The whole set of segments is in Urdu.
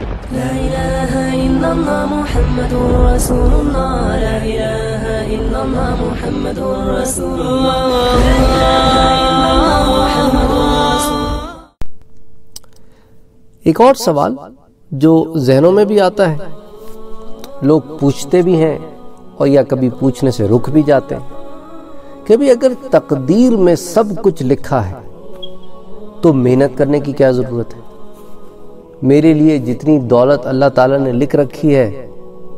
لا إله إلا الله محمد رسول الله. لا إله إلا الله محمد رسول الله. لا إله إلا الله محمد رسول ایک اور سوال جو ذہنوں میں بھی آتا ہے، لوگ پوچھتے بھی ہیں اور یا کبھی پوچھنے سے رک بھی جاتے ہیں کہ بھی اگر تقدیر میں سب کچھ لکھا ہے، تو محنت کرنے کی کیا ضرورت ہے؟ میرے لیے جتنی دولت اللہ تعالیٰ نے لکھ رکھی ہے،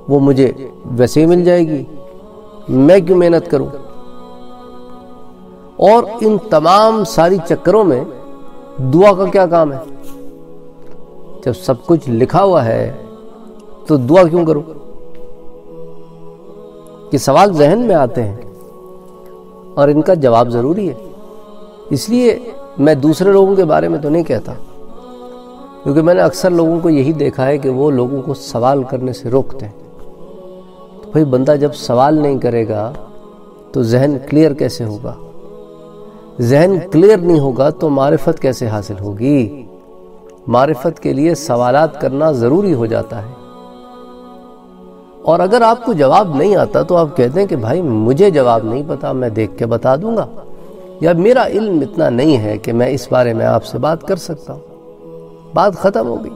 وہ مجھے ویسے ہی مل جائے گی۔ میں کیوں محنت کروں؟ اور ان تمام ساری چکروں میں دعا کا کیا کام ہے؟ جب سب کچھ لکھا ہوا ہے، تو دعا کیوں کروں؟ کہ سوال ذہن میں آتے ہیں اور ان کا جواب ضروری ہے۔ اس لیے میں دوسرے لوگوں کے بارے میں تو نہیں کہتا۔ کیونکہ میں نے اکثر لوگوں کو یہی دیکھا ہے کہ وہ لوگوں کو سوال کرنے سے روکتے ہیں۔ تو بھائی بندہ جب سوال نہیں کرے گا تو ذہن کلیئر کیسے ہوگا؟ ذہن کلیئر نہیں ہوگا تو معرفت کیسے حاصل ہوگی؟ معرفت کے لیے سوالات کرنا ضروری ہو جاتا ہے۔ اور اگر آپ کو جواب نہیں آتا تو آپ کہتے ہیں کہ بھائی مجھے جواب نہیں پتا، میں دیکھ کے بتا دوں گا۔ یا میرا علم اتنا نہیں ہے کہ میں اس بارے میں آپ سے بات کر سکتا ہوں۔ بات ختم ہو گئی۔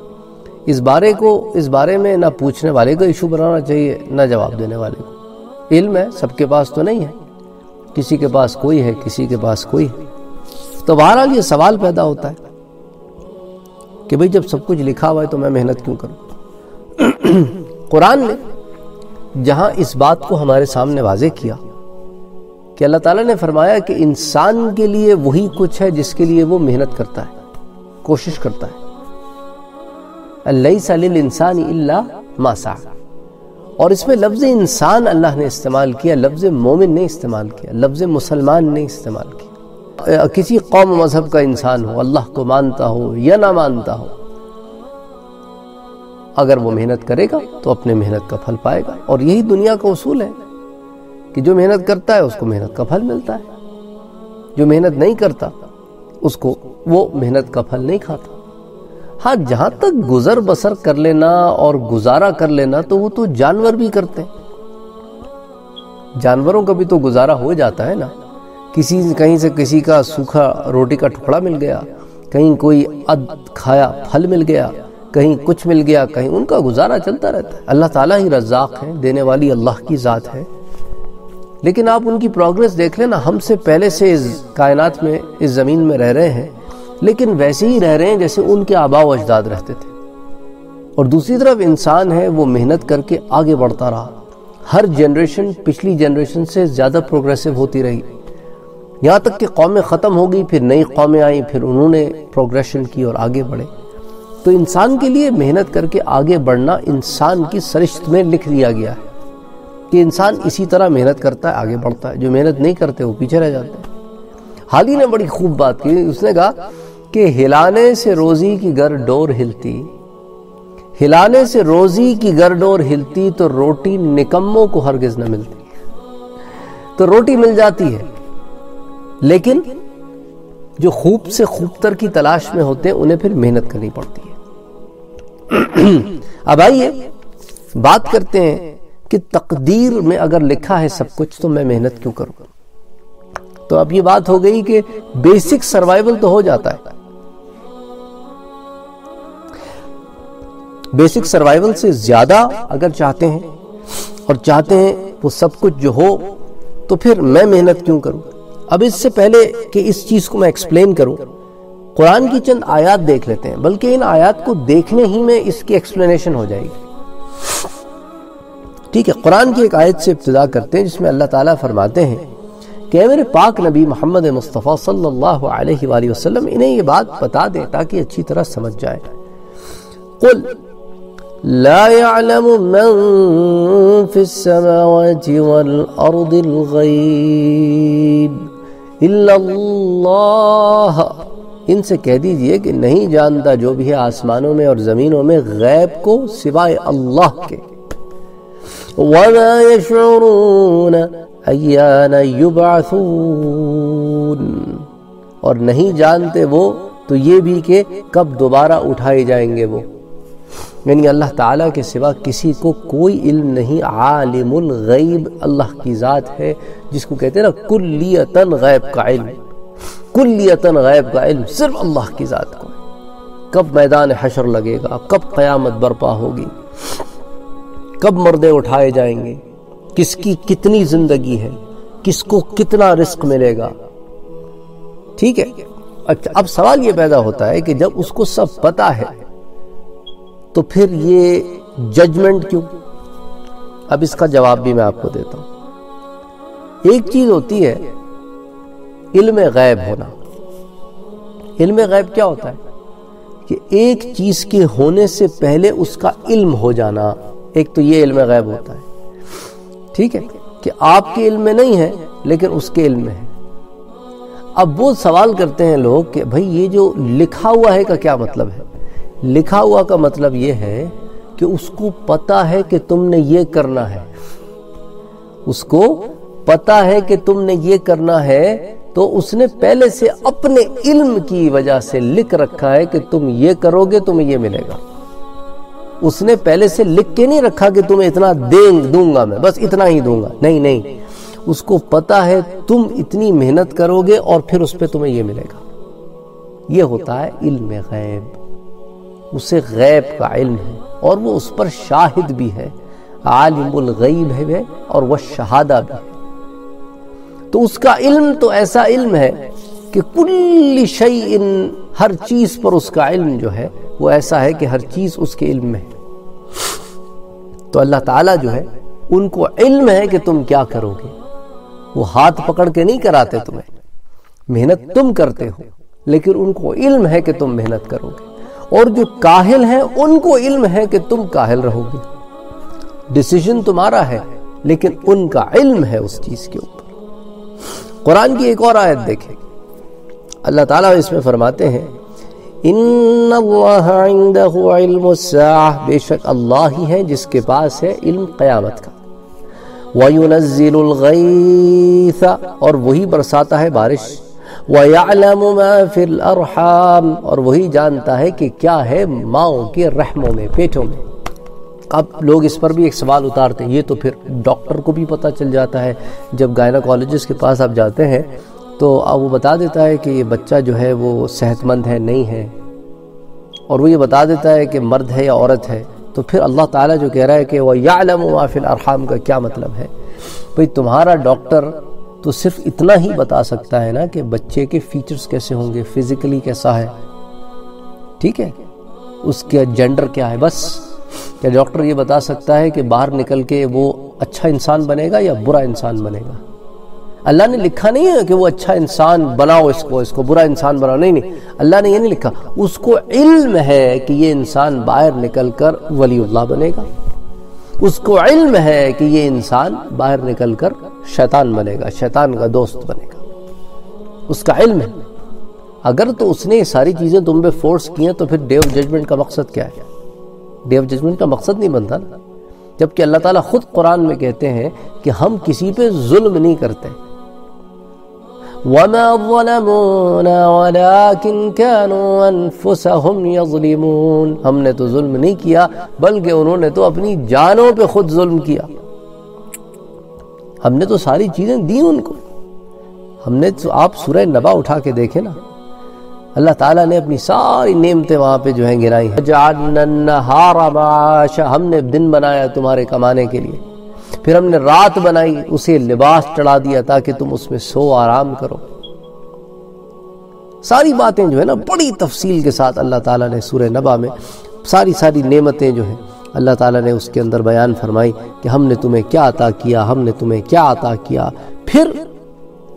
اس بارے کو، اس بارے میں نہ پوچھنے والے کو ایشو بنانا چاہیے، نہ جواب دینے والے کو۔ علم ہے، سب کے پاس تو نہیں ہے۔ کسی کے پاس کوئی ہے، کسی کے پاس کوئی ہے۔ تو بہرحال یہ سوال پیدا ہوتا ہے کہ بھئی جب سب کچھ لکھا ہوا ہے تو میں محنت کیوں کروں؟ قرآن نے جہاں اس بات کو ہمارے سامنے واضح کیا کہ اللہ تعالیٰ نے فرمایا کہ انسان کے لیے وہی کچھ ہے جس کے لیے وہ محنت کرتا ہے، کوشش کرتا ہے۔ اللہ انسانی اللہ ماسا اور اس میں لفظ انسان اللہ نے استعمال کیا، لفظ مومن نے استعمال کیا، لفظ مسلمان نے استعمال کیا۔ کسی قوم مذہب کا انسان ہو، اللہ کو مانتا ہو یا نہ مانتا ہو، اگر وہ محنت کرے گا تو اپنے محنت کا پھل پائے گا۔ اور یہی دنیا کا اصول ہے کہ جو محنت کرتا ہے، اس کو محنت کا پھل ملتا ہے۔ جو محنت نہیں کرتا، اس کو وہ محنت کا پھل نہیں کھاتا۔ ہاں جہاں تک گزر بسر کر لینا اور گزارا کر لینا تو وہ تو جانور بھی کرتے ہیں۔ جانوروں کا بھی تو گزارا ہو جاتا ہے نا۔ کسی کہیں سے کسی کا سوکھا روٹی کا ٹکڑا مل گیا، کہیں کوئی اد کھایا پھل مل گیا، کہیں کچھ مل گیا، کہیں ان کا گزارا چلتا رہتا ہے۔ اللہ تعالیٰ ہی رزاق ہے دینے والی اللہ کی ذات ہے۔ لیکن آپ ان کی پروگرس دیکھ لیں نا، ہم سے پہلے سے اس کائنات میں، اس زمین میں رہ رہے ہیں۔ لیکن ویسے ہی رہ رہے ہیں جیسے ان کے آبا و اجداد رہتے تھے۔ اور دوسری طرف انسان ہے، وہ محنت کر کے آگے بڑھتا رہا۔ ہر جنریشن پچھلی جنریشن سے زیادہ پروگریسو ہوتی رہی۔ یہاں تک کہ قومیں ختم ہو گئی، پھر نئی قومیں آئیں، پھر انہوں نے پروگریشن کی اور آگے بڑھے۔ تو انسان کے لیے محنت کر کے آگے بڑھنا انسان کی سرشت میں لکھ دیا گیا ہے۔ کہ انسان اسی طرح محنت کرتا ہے، آگے بڑھتا ہے۔ جو محنت نہیں کرتے، وہ پیچھے رہ جاتے ہیں۔ حالی نے بڑی خوب بات کی۔ اس نے کہا کہ ہلانے سے روزی کی گر ڈور ہلتی۔ ہلانے سے روزی کی گر ڈور ہلتی تو روٹی نکموں کو ہرگز نہ ملتی۔ تو روٹی مل جاتی ہے، لیکن جو خوب سے خوب تر کی تلاش میں ہوتے ہیں، انہیں پھر محنت کرنی پڑتی ہے۔ اب آئیے، بات کرتے ہیں کہ تقدیر میں اگر لکھا ہے سب کچھ، تو میں محنت کیوں کروں؟ تو اب یہ بات ہو گئی کہ بیسک سروائیول تو ہو جاتا ہے۔ بیسک سروائیول سے زیادہ اگر چاہتے ہیں اور چاہتے ہیں وہ سب کچھ جو ہو، تو پھر میں محنت کیوں کروں؟ اب اس سے پہلے کہ اس چیز کو میں ایکسپلین کروں، قرآن کی چند آیات دیکھ لیتے ہیں، بلکہ ان آیات کو دیکھنے ہی میں اس کی ایکسپلینیشن ہو جائے گی۔ ٹھیک ہے، قرآن کی ایک آیت سے ابتدا کرتے ہیں، جس میں اللہ تعالیٰ فرماتے ہیں کہ میرے پاک نبی محمد مصطفیٰ صلی اللہ علیہ وآلہ وسلم، انہیں یہ بات بتا دیں تاکہ اچھی طرح سمجھ جائے۔ قل لا يعلم من في السماوات والأرض الغيب إلا الله۔ ان سے کہہ دیجیے کہ نہیں جانتا جو بھی ہے آسمانوں میں اور زمینوں میں غیب کو سوائے اللہ کے۔ وَمَا يَشْعُرُونَ أَيَّانَ يُبْعَثُونَ۔ اور نہیں جانتے وہ تو یہ بھی کہ کب دوبارہ اٹھائے جائیں گے وہ۔ یعنی اللہ تعالیٰ کے سوا کسی کو کوئی علم نہیں، عالم الغیب اللہ کی ذات ہے، جس کو کہتے ہیں نا، کلیتاً غیب کا علم۔ کلیتاً غیب کا علم صرف اللہ کی ذات کو۔ کب میدان حشر لگے گا، کب قیامت برپا ہوگی۔ کب مردے اٹھائے جائیں گے۔ کس کی کتنی زندگی ہے، کس کو کتنا رزق ملے گا۔ ٹھیک ہے؟ اچھا اب سوال یہ پیدا ہوتا ہے کہ جب اس کو سب پتا ہے تو پھر یہ ججمنٹ کیوں؟ اب اس کا جواب بھی میں آپ کو دیتا ہوں۔ ایک چیز ہوتی ہے، علم غیب ہونا۔ علم غیب کیا ہوتا ہے؟ کہ ایک چیز کے ہونے سے پہلے اس کا علم ہو جانا۔ ایک تو یہ علم غیب ہوتا ہے۔ ٹھیک ہے؟ کہ آپ کے علم میں نہیں ہے، لیکن اس کے علم میں ہے۔ اب وہ سوال کرتے ہیں لوگ کہ بھئی یہ جو لکھا ہوا ہے کا کیا مطلب ہے؟ لکھا ہوا کا مطلب یہ ہے کہ اس کو پتا ہے کہ تم نے یہ کرنا ہے۔ اس کو پتا ہے کہ تم نے یہ کرنا ہے، تو اس نے پہلے سے اپنے علم کی وجہ سے لکھ رکھا ہے کہ تم یہ کرو گے، تمہیں یہ ملے گا۔ اس نے پہلے سے لکھ کے نہیں رکھا کہ تمہیں اتنا دیں دوں گا میں، بس اتنا ہی دوں گا۔ نہیں نہیں۔ اس کو پتا ہے تم اتنی محنت کرو گے اور پھر اس پہ تمہیں یہ ملے گا۔ یہ ہوتا ہے علم غیب۔ اسے غیب کا علم ہے اور وہ اس پر شاہد بھی ہے، عالم الغیب ہے اور وہ شہادہ بھی ہے۔ تو اس کا علم تو ایسا علم ہے کہ کل شیء، ہر چیز پر اس کا علم جو ہے، وہ ایسا ہے کہ ہر چیز اس کے علم میں ہے۔ تو اللہ تعالیٰ جو ہے، ان کو علم ہے کہ تم کیا کرو گے وہ ہاتھ پکڑ کے نہیں کراتے تمہیں۔ محنت تم کرتے ہو، لیکن ان کو علم ہے کہ تم محنت کرو گے اور جو کاہل ہیں ان کو علم ہے کہ تم کاہل رہو گے۔ ڈیسیجن تمہارا ہے، لیکن ان کا علم ہے اس چیز کے اوپر۔ قرآن کی ایک اور آیت دیکھیں۔ اللہ تعالیٰ اس میں فرماتے ہیں، ان اللہ علم بے شک اللہ ہی ہے جس کے پاس ہے علم قیامت کا۔ وَيُنَزِّلُ الْغَيْثَ اور وہی برساتا ہے بارش۔ وَيَعْلَمُ مَا فِي الْأَرْحَامِ۔ اور وہی جانتا ہے کہ کیا ہے ماؤں کے رحموں میں، پیٹوں میں۔ اب لوگ اس پر بھی ایک سوال اتارتے ہیں۔ یہ تو پھر ڈاکٹر کو بھی پتہ چل جاتا ہے۔ جب گائناکالوجسٹ کے پاس آپ جاتے ہیں، تو اب وہ بتا دیتا ہے کہ یہ بچہ جو ہے وہ صحت مند ہے، نہیں ہے۔ اور وہ یہ بتا دیتا ہے کہ مرد ہے یا عورت ہے۔ تو پھر اللہ تعالیٰ جو کہہ رہا ہے کہ وہ یا علم و الارحام کا کیا مطلب ہے؟ بھئی تمہارا ڈاکٹر تو صرف اتنا ہی بتا سکتا ہے نا کہ بچے کے فیچرز کیسے ہوں گے فزیکلی کیسا ہے۔ ٹھیک ہے؟ اس کے جینڈر کیا ہے؟ بس۔ کیا ڈاکٹر یہ بتا سکتا ہے کہ باہر نکل کے وہ اچھا انسان بنے گا یا برا انسان بنے گا؟ اللہ نے لکھا نہیں ہے کہ وہ اچھا انسان بناؤ اس کو اس کو برا انسان بناؤ۔ نہیں نہیں۔ اللہ نے یہ نہیں لکھا۔ اس کو علم ہے کہ یہ انسان باہر نکل کر ولی اللہ بنے گا۔ اس کو علم ہے کہ یہ انسان باہر نکل کر شیطان بنے گا، شیطان کا دوست بنے گا۔ اس کا علم ہے۔ اگر تو اس نے یہ ساری چیزیں تم پہ فورس کی ہیں تو پھر ڈے آف ججمنٹ کا مقصد کیا ہے؟ ڈے آف ججمنٹ کا مقصد نہیں بنتا۔ نا جبکہ اللہ تعالیٰ خود قرآن میں کہتے ہیں کہ ہم کسی پہ ظلم نہیں کرتے۔ وَمَا ظَلَمُونَا وَلَكِنْ كَانُوا أَنفُسَهُمْ يَظْلِمُونَ۔ ہم نے تو ظلم نہیں کیا، بلکہ انہوں نے تو اپنی جانوں پہ خود ظلم کیا۔ ہم نے تو ساری چیزیں دی ان کو۔ ہم نے تو آپ سورہ نبا اٹھا کے دیکھیں نا۔ اللہ تعالیٰ نے اپنی ساری نعمتیں وہاں پہ جو ہیں گرائی ہیں۔ ہم نے دن بنایا تمہارے کمانے کے لیے۔ پھر ہم نے رات بنائی، اسے لباس چڑھا دیا تاکہ تم اس میں سو آرام کرو۔ ساری باتیں جو ہے نا، بڑی تفصیل کے ساتھ اللہ تعالیٰ نے سورہ نبا میں ساری ساری نعمتیں جو ہیں، اللہ تعالیٰ نے اس کے اندر بیان فرمائی کہ ہم نے تمہیں کیا عطا کیا، ہم نے تمہیں کیا عطا کیا۔ پھر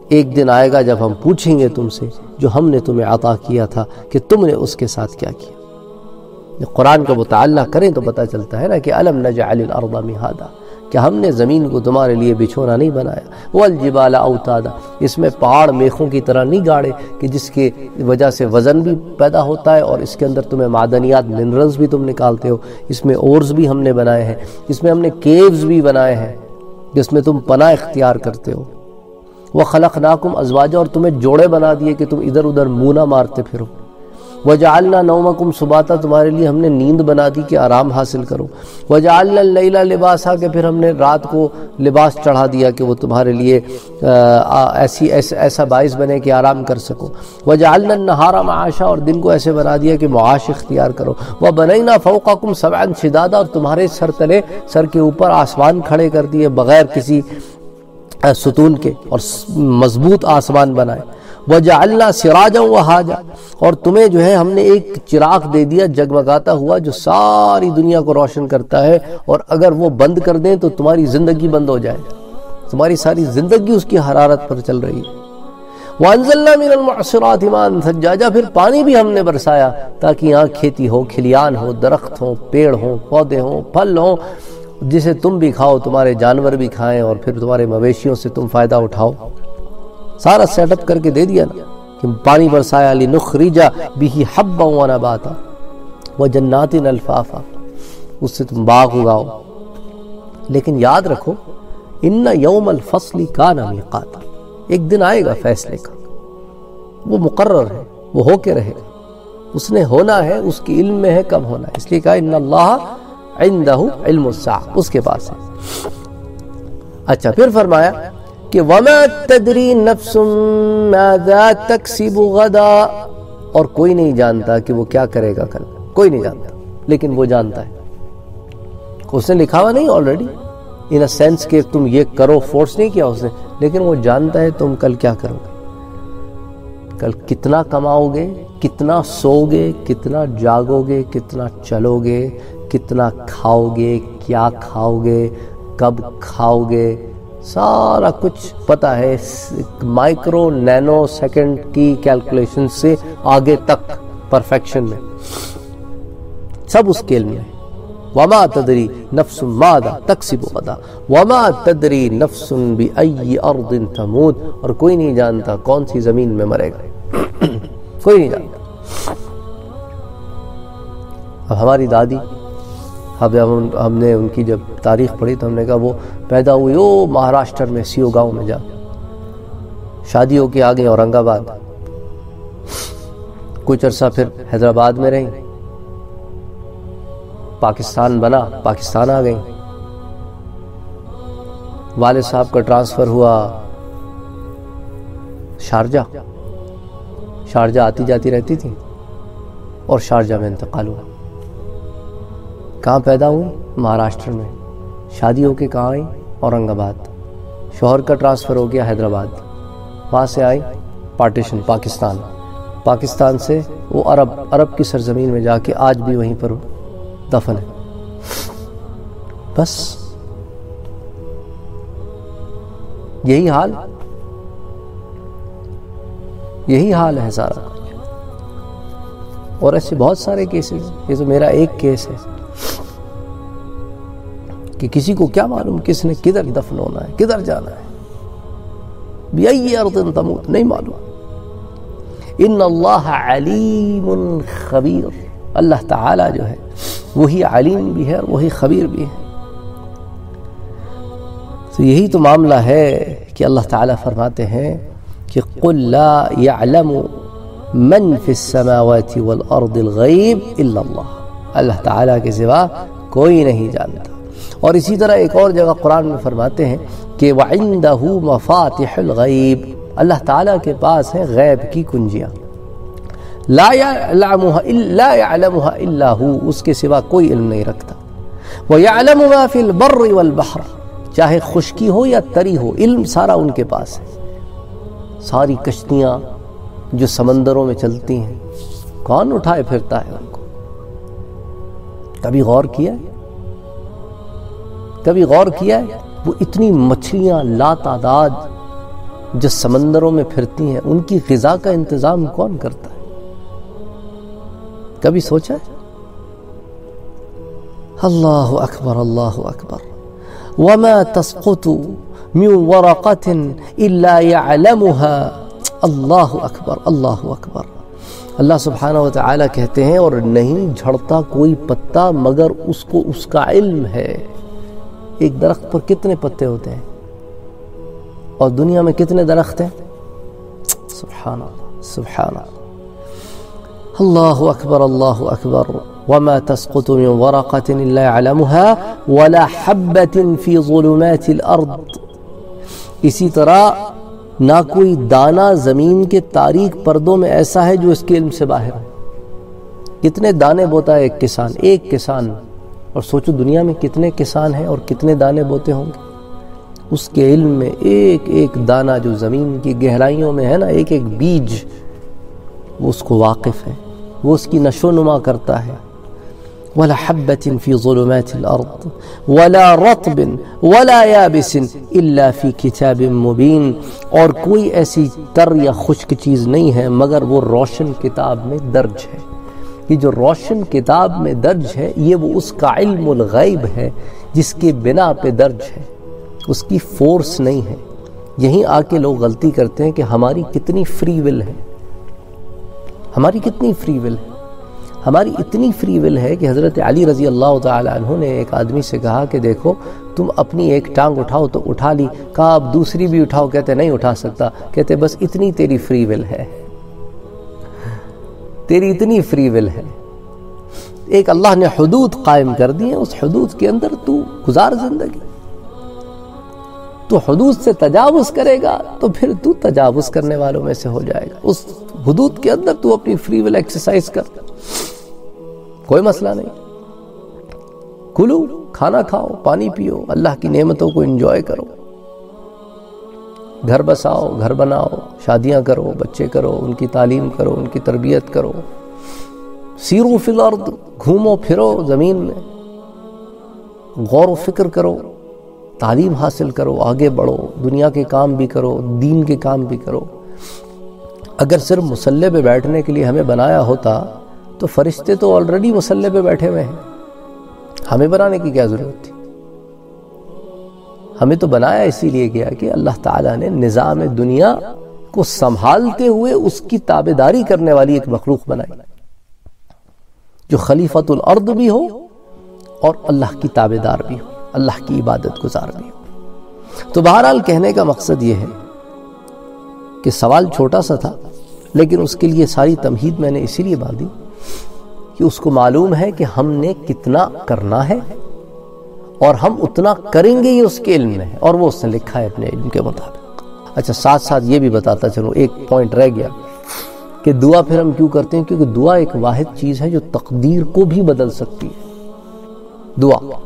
ایک دن آئے گا جب ہم پوچھیں گے تم سے جو ہم نے تمہیں عطا کیا تھا کہ تم نے اس کے ساتھ کیا کیا۔ قرآن کا مطالعہ کریں تو پتہ چلتا ہے نا کہ علم نجعل الارض مہادا۔ کہ ہم نے زمین کو تمہارے لیے بچھونا نہیں بنایا۔ والجبال اوتادا اس میں پہاڑ میخوں کی طرح نہیں گاڑے کہ جس کی وجہ سے وزن بھی پیدا ہوتا ہے اور اس کے اندر تمہیں معدنیات، منرلز بھی تم نکالتے ہو۔ اس میں اورز بھی ہم نے بنائے ہیں۔ اس میں ہم نے کیوز بھی بنائے ہیں جس میں تم پناہ اختیار کرتے ہو۔ وہ خلق ناکم ازواجہ اور تمہیں جوڑے بنا دیے کہ تم ادھر ادھر مونا مارتے پھرو۔ وجعلنا نومکم سباتا، تمہارے لیے ہم نے نیند بنا دی کہ آرام حاصل کرو۔ وجعلنا اللیل لباسا، کہ پھر ہم نے رات کو لباس چڑھا دیا کہ وہ تمہارے لیے ایسی ایسا باعث بنے کہ آرام کر سکو۔ وجعلنا النہار معاشا، اور دن کو ایسے بنا دیا کہ معاش اختیار کرو۔ وبنینا فوقکم سبعا شدادا، اور تمہارے سر تلے، سر کے اوپر آسمان کھڑے کر دیے بغیر کسی ستون کے، اور مضبوط آسمان بنائے۔ وجعلنا سراجا وہاجا۔ اور تمہیں جو ہے ہم نے ایک چراغ دے دیا، جگمگاتا ہوا، جو ساری دنیا کو روشن کرتا ہے۔ اور اگر وہ بند کر دیں تو تمہاری زندگی بند ہو جائے۔ تمہاری ساری زندگی اس کی حرارت پر چل رہی۔ ہے وَأَنزَلْنَا مِنَ الْمُعْصِرَاتِ مَا سجاجا۔ پھر پانی بھی ہم نے برسایا تاکہ یہاں کھیتی ہو، کھلیان ہو، درخت ہوں، پیڑ ہوں، پودے ہوں، پھل ہوں۔ جسے تم بھی کھاؤ، تمہارے جانور بھی کھائیں اور پھر تمہارے مویشیوں سے تم فائدہ اٹھاؤ۔ سارا سیٹ اپ کر کے دے دیا نا کہ پانی برسایا لی نخریجا بھی حبا و نباتا و جنات الفافا۔ اس سے تم باغ اگاؤ۔ لیکن یاد رکھو، ان یوم الفصل کا میقاتا۔ ایک دن آئے گا فیصلے کا۔ وہ مقرر ہے، وہ ہو کے رہے۔ گا اس نے ہونا ہے، اس کی علم میں ہے، کب ہونا ہے۔ اس لیے کہا، ان اللہ عندہ علم الساعہ اس کے پاس ہے اچھا پھر فرمایا کہ وما تدری نفس ماذا تکسب غدا۔ اور کوئی نہیں جانتا کہ وہ کیا کرے گا کل۔ کوئی نہیں جانتا، لیکن وہ جانتا ہے۔ اس نے لکھا ہوا نہیں آلریڈی ان سینس کہ تم یہ کرو فورس نہیں کیا اس نے، لیکن وہ جانتا ہے تم کل کیا کرو گے۔ کل کتنا کماؤ گے، کتنا سو گے، کتنا جاگو گے، کتنا چلو گے، کتنا کھاؤ گے، کیا کھاؤ گے، کب کھاؤ گے۔ سارا کچھ پتا ہے مائکرو نینو سیکنڈ کی کیلکولیشن سے آگے تک پرفیکشن میں۔ سب اس کے کیل میں وما تدری نفس مادا تکسب غدا۔ وما تدری نفس بأي ارض تموت۔ اور کوئی نہیں جانتا کون سی زمین میں مرے گا۔ کوئی نہیں جانتا۔ اب ہماری دادی اب ہم نے ان کی جب تاریخ پڑھی تو ہم نے کہا وہ پیدا ہوئی، او مہاراشٹر میں، سیو گاؤں میں جا۔ شادی ہو کے آگے اورنگ آباد۔ کچھ عرصہ پھر حیدرآباد میں رہیں۔ پاکستان بنا، پاکستان آ گئیں۔ والد صاحب کا ٹرانسفر ہوا شارجہ۔ شارجہ آتی جاتی رہتی تھی اور شارجہ میں انتقال ہوا۔ کہاں پیدا ہوئی مہاراشٹر میں۔ شادی ہو کے کہاں آئی اورنگ آباد۔ شوہر کا ٹرانسفر ہو گیا حیدرآباد۔ وہاں سے آئی پارٹیشن پاکستان۔ پاکستان سے وہ عرب عرب کی سرزمین میں جا کے آج بھی وہیں پر دفن ہے بس۔ یہی حال۔ یہی حال ہے سارا۔ اور ایسے بہت سارے کیسز۔ یہ تو میرا ایک کیس ہے۔ کہ کسی کو کیا معلوم کس نے کدھر دفن ہونا ہے، کدھر جانا ہے۔ ارض تموت، نہیں معلوم۔ ان اللہ علیم خبیر۔ اللہ تعالی جو ہے، وہی علیم بھی ہے اور وہی خبیر بھی ہے۔ تو یہی تو معاملہ ہے کہ اللہ تعالی فرماتے ہیں کہ قل لا يعلم من في السماوات والارض الغیب الا اللہ۔ اللہ تعالیٰ کے سوا کوئی نہیں جانتا۔ اور اسی طرح ایک اور جگہ قرآن میں فرماتے ہیں کہ وَعِندَهُ مَفَاتِحُ الْغَيْبِ۔ اللہ تعالیٰ کے پاس ہیں غیب کی کنجیاں۔ لا يعلمها الا هو، اس کے سوا کوئی علم نہیں رکھتا۔ وَيَعْلَمُ مَا فِي الْبَرِّ وَالْبَحْرِ، چاہے خشکی ہو یا تری ہو، علم سارا ان کے پاس ہے۔ ساری کشتیاں جو سمندروں میں چلتی ہیں، کون اٹھائے پھرتا ہے ان کو؟ کبھی غور کیا ہے؟ کبھی غور کیا ہے؟ وہ اتنی مچھلیاں لا تعداد جو سمندروں میں پھرتی ہیں، ان کی غذا کا انتظام کون کرتا ہے؟ کبھی سوچا ہے؟ اللہ اکبر اللہ اکبر۔ وما تسقط من ورقة الا يعلمها۔ اللہ اکبر اللہ اکبر۔ اللہ سبحانہ و تعالی کہتے ہیں، اور نہیں جھڑتا کوئی پتا مگر اس کو اس کا علم ہے۔ ایک درخت پر کتنے پتے ہوتے ہیں؟ اور دنیا میں کتنے درخت ہیں؟ سبحان اللہ سبحان اللہ۔ اللہ اکبر اللہ اکبر۔ وما تسقط من ورقة إلا يعلمها ولا حبة في ظلمات الأرض۔ اسی طرح نہ کوئی دانہ زمین کے تاریک پردوں میں ایسا ہے جو اس کے علم سے باہر ہے۔ کتنے دانے بوتا ہے ایک کسان ایک کسان۔ اور سوچو دنیا میں کتنے کسان ہیں اور کتنے دانے بوتے ہوں گے۔ اس کے علم میں ایک ایک دانہ جو زمین کی گہرائیوں میں ہے نا، ایک ایک بیج، وہ اس کو واقف ہے۔ وہ اس کی نشو نما کرتا ہے۔ ولا حبة في ظلمات الأرض، ولا رطب، ولا يابس إلا في كتاب مبين۔ اور کوئی ایسی تر یا خشک چیز نہیں ہے، مگر وہ روشن کتاب میں درج ہے۔ یہ جو روشن کتاب میں درج ہے، یہ وہ اس کا علم الغیب ہے جس کے بنا پہ درج ہے۔ اس کی فورس نہیں ہے۔ یہیں آ کے لوگ غلطی کرتے ہیں کہ ہماری کتنی فری ول ہے۔ ہماری کتنی فری ول ہے۔ ہماری اتنی فری ول ہے کہ حضرت علی رضی اللہ تعالی عنہ نے ایک آدمی سے کہا کہ دیکھو، تم اپنی ایک ٹانگ اٹھاؤ تو اٹھا لی، کہا اب دوسری بھی اٹھاؤ، کہتے نہیں اٹھا سکتا، کہتے بس اتنی تیری فری ول ہے۔ تیری اتنی فری ول ہے۔ ایک اللہ نے حدود قائم کر دی ہیں، اس حدود کے اندر تو گزار زندگی۔ تو حدود سے تجاوز کرے گا، تو پھر تو تجاوز کرنے والوں میں سے ہو جائے گا۔ اس حدود کے اندر تو اپنی فری ول ایکسرسائز کر۔ کوئی مسئلہ نہیں۔ کلو کھانا کھاؤ، پانی پیو، اللہ کی نعمتوں کو انجوائے کرو۔ گھر بساؤ، گھر بناؤ، شادیاں کرو، بچے کرو، ان کی تعلیم کرو، ان کی تربیت کرو۔ سیرو فی الارض، گھومو، پھرو زمین میں۔ غور و فکر کرو، تعلیم حاصل کرو، آگے بڑھو، دنیا کے کام بھی کرو، دین کے کام بھی کرو۔ اگر صرف مسلح پہ بیٹھنے کے لیے ہمیں بنایا ہوتا، تو فرشتے تو آلریڈی مسلح پہ بیٹھے ہوئے ہیں۔ ہمیں بنانے کی کیا ضرورت تھی؟ ہمیں تو بنایا اسی لیے گیا کہ اللہ تعالیٰ نے نظام دنیا کو سنبھالتے ہوئے اس کی تابے داری کرنے والی ایک مخلوق بنائی۔ جو خلیفت الارض بھی ہو اور اللہ کی تابے دار بھی ہو، اللہ کی عبادت گزار بھی ہو۔ تو بہرحال کہنے کا مقصد یہ ہے کہ سوال چھوٹا سا تھا، لیکن اس کے لیے ساری تمہید میں نے اسی لیے باندھی کہ اس کو معلوم ہے کہ ہم نے کتنا کرنا ہے۔ اور ہم اتنا کریں گے یہ اس کے علم میں ہے اور وہ اس نے لکھا ہے اپنے علم کے مطابق۔ اچھا ساتھ ساتھ یہ بھی بتاتا چلو ایک پوائنٹ رہ گیا کہ دعا پھر ہم کیوں کرتے ہیں؟ کیونکہ دعا ایک واحد چیز ہے جو تقدیر کو بھی بدل سکتی ہے۔ دعا۔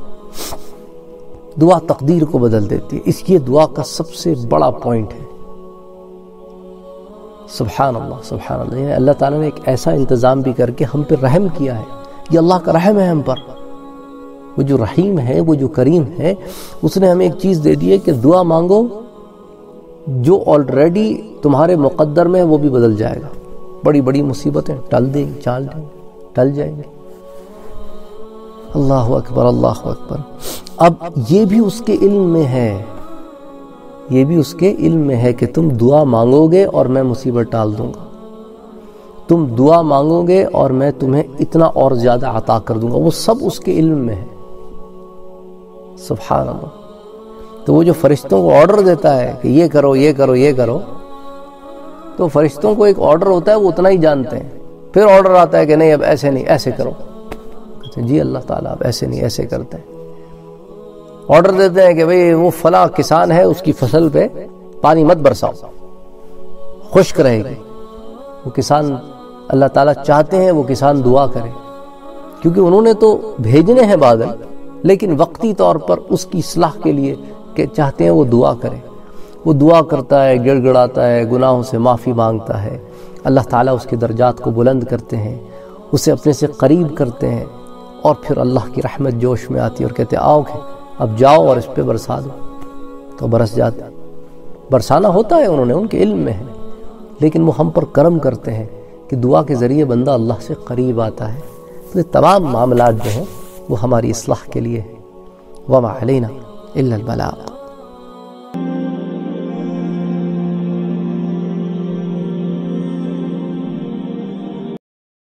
دعا تقدیر کو بدل دیتی ہے۔ اس لیے دعا کا سب سے بڑا پوائنٹ ہے۔ سبحان اللہ سبحان اللہ یعنی اللہ تعالیٰ نے ایک ایسا انتظام بھی کر کے ہم پہ رحم کیا ہے۔ یہ اللہ کا رحم ہے ہم پر۔ وہ جو رحیم ہے، وہ جو کریم ہے، اس نے ہمیں ایک چیز دے دی ہے کہ دعا مانگو، جو آلریڈی تمہارے مقدر میں وہ بھی بدل جائے گا۔ بڑی بڑی مصیبتیں ٹل دیں گی چال دیں گی ٹل جائیں گے۔ اللہ اکبر اللہ اکبر۔ اب یہ بھی اس کے علم میں ہے۔ یہ بھی اس کے علم میں ہے کہ تم دعا مانگو گے اور میں مصیبت ٹال دوں گا۔ تم دعا مانگو گے اور میں تمہیں اتنا اور زیادہ عطا کر دوں گا۔ وہ سب اس کے علم میں ہے۔ سبحان اللہ تو وہ جو فرشتوں کو آرڈر دیتا ہے کہ یہ کرو یہ کرو یہ کرو، تو فرشتوں کو ایک آرڈر ہوتا ہے، وہ اتنا ہی جانتے ہیں۔ پھر آرڈر آتا ہے کہ نہیں، اب ایسے نہیں، ایسے کرو۔ جی اللہ تعالیٰ، اب ایسے نہیں، ایسے کرتے ہیں۔ آرڈر دیتے ہیں کہ بھئی وہ فلاں کسان ہے، اس کی فصل پہ پانی مت برساؤ۔ خشک رہے گی۔ وہ کسان اللہ تعالیٰ چاہتے ہیں، وہ کسان دعا کرے۔ کیونکہ انہوں نے تو بھیجنے ہیں بادل۔ لیکن وقتی طور پر اس کی اصلاح کے لیے کہ چاہتے ہیں وہ دعا کرے۔ وہ دعا کرتا ہے گڑ گڑاتا ہے، گناہوں سے معافی مانگتا ہے۔ اللہ تعالیٰ اس کے درجات کو بلند کرتے ہیں، اسے اپنے سے قریب کرتے ہیں اور پھر اللہ کی رحمت جوش میں آتی ہے اور کہتے ہیں، آؤ گے اب جاؤ اور اس پہ برسا دو۔ تو برس جاتے برسانا ہوتا ہے انہوں نے، ان کے علم میں ہے۔ لیکن وہ ہم پر کرم کرتے ہیں کہ دعا کے ذریعے بندہ اللہ سے قریب آتا ہے۔ تمام معاملات جو ہیں وہ ہماری اصلاح کے لیے ہے۔ وما علینا الا البلاغ